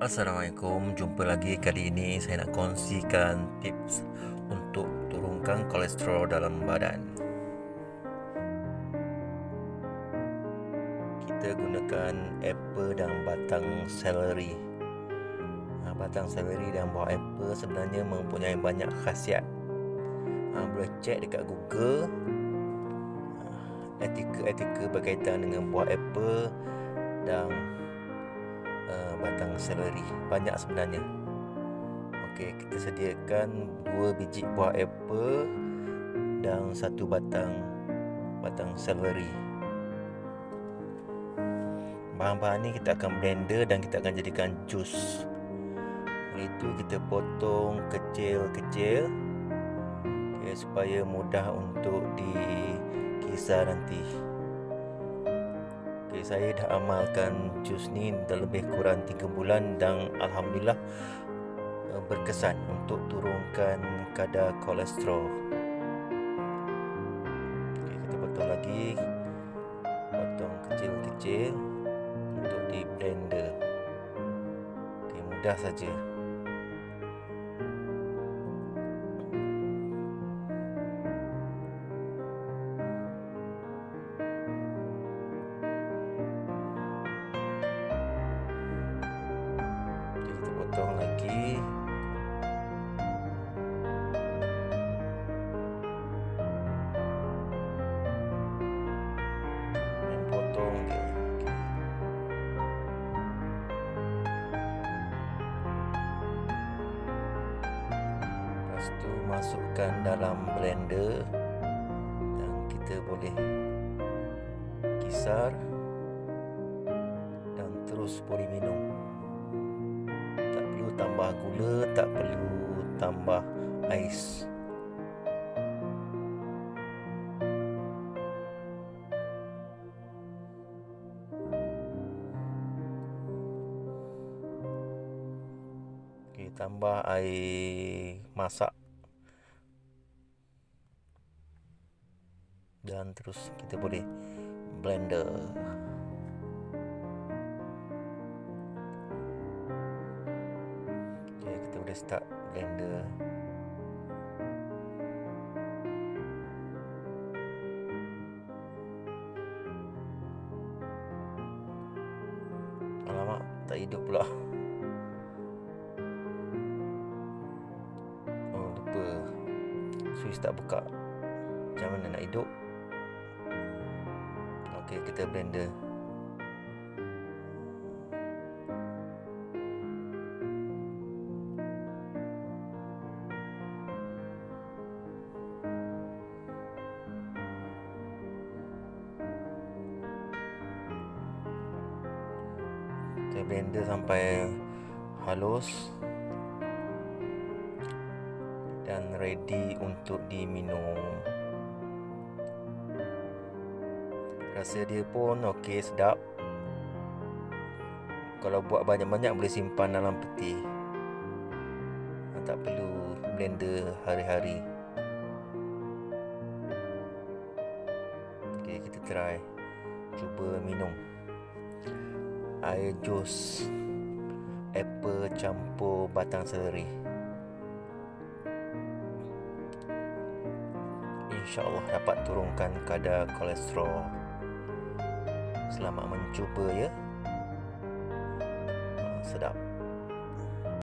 Assalamualaikum, jumpa lagi kali ini saya nak kongsikan tips untuk turunkan kolesterol dalam badan. Kita gunakan apple dan batang seleri. Ha, batang seleri dan buah apple sebenarnya mempunyai banyak khasiat. Ha, boleh cek dekat Google ha, etika-etika berkaitan dengan buah apple dan uh, batang seleri banyak sebenarnya. Okey kita sediakan dua biji buah apple dan satu batang batang seleri bahan-bahan ni kita akan blender dan kita akan jadikan jus. Itu kita potong kecil-kecil okay, supaya mudah untuk dikisar nanti Okay, saya dah amalkan jus ni dah lebih kurang 3 bulan dan Alhamdulillah eh, berkesan untuk turunkan kadar kolesterol. Okay, kita potong lagi. Potong kecil-kecil untuk di blender. Okay, mudah saja. Potong lagi. Masukkan dalam blender. Dan kita boleh kisar. Dan terus boleh minum tambah gula tak perlu tambah ais. Okay, tambah air masak. Dan terus kita boleh blender boleh start blender. Alamak, tak hidup pula. Oh, lupa. Switch tak buka. Macam mana nak hidup? Ok, kita blender kita blender sampai halus dan ready untuk diminum. Rasa dia pun okey sedap. Kalau buat banyak-banyak boleh simpan dalam peti. Tak perlu blender hari-hari. Okey kita try. Cuba minum air jus apple campur batang seleri. InsyaAllah dapat turunkan kadar kolesterol. Selamat mencuba ya. Sedap